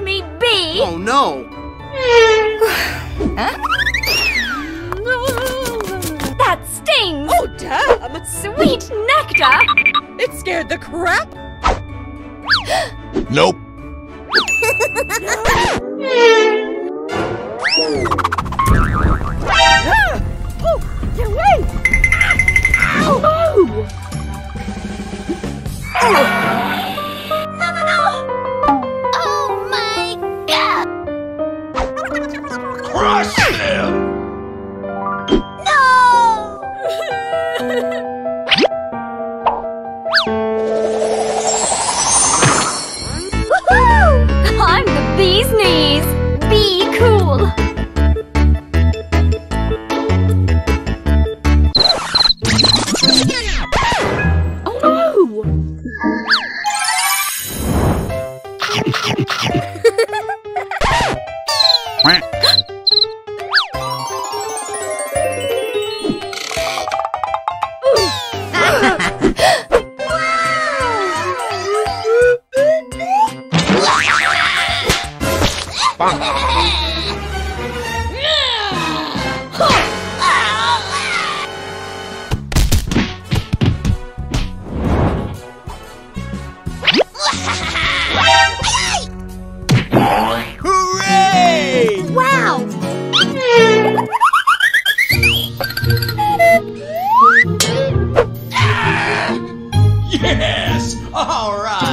me be! Oh, no! huh? that stings! Oh, damn! Sweet nectar! It scared the crap! nope. oh. cool. Bonk. Yes! All right!